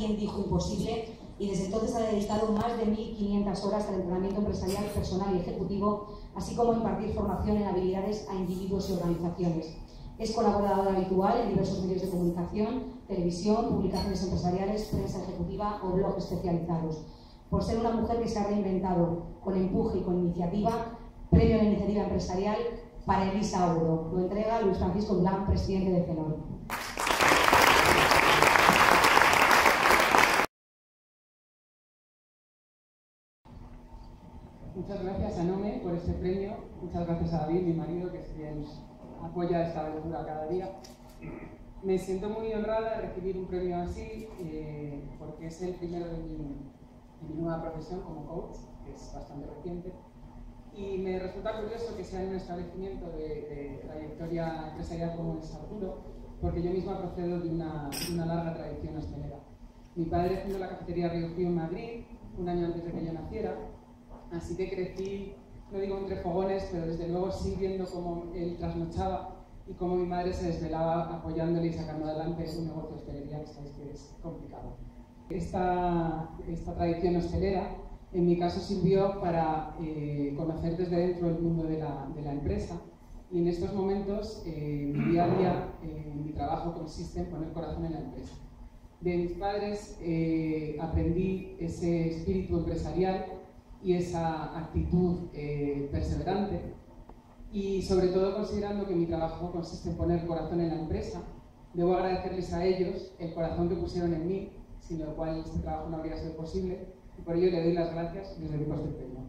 ¿Quién dijo imposible? Y desde entonces ha dedicado más de 1.500 horas al entrenamiento empresarial, personal y ejecutivo, así como a impartir formación en habilidades a individuos y organizaciones. Es colaboradora habitual en diversos medios de comunicación, televisión, publicaciones empresariales, prensa ejecutiva o blogs especializados. Por ser una mujer que se ha reinventado con empuje y con iniciativa, premio de iniciativa empresarial para Elisa Oro. Lo entrega Luis Francisco Durán, presidente de CENOR. Muchas gracias a Nome por este premio. Muchas gracias a David, mi marido, que es quien apoya esta aventura cada día. Me siento muy honrada de recibir un premio así, eh, porque es el primero de mi, de mi, nueva profesión como coach, que es bastante reciente. Y me resulta curioso que sea en un establecimiento de, de trayectoria empresarial como es Arturo, porque yo misma procedo de una, de una larga tradición hostelera. Mi padre fundó la cafetería Río Frío en Madrid, un año antes de que yo naciera, así que crecí no digo entre fogones, pero desde luego sí viendo cómo él trasnochaba y cómo mi madre se desvelaba apoyándole y sacando adelante un negocio hostelería que sabéis que es complicado. Esta, esta tradición hostelera en mi caso sirvió para eh, conocer desde dentro el mundo de la, empresa y en estos momentos eh, mi día a día, eh, mi trabajo consiste en poner corazón en la empresa. De mis padres aprendí ese espíritu empresarial y esa actitud eh, perseverante y sobre todo considerando que mi trabajo consiste en poner corazón en la empresa, debo agradecerles a ellos el corazón que pusieron en mí, sin lo cual este trabajo no habría sido posible y por ello le doy las gracias dedico este premio.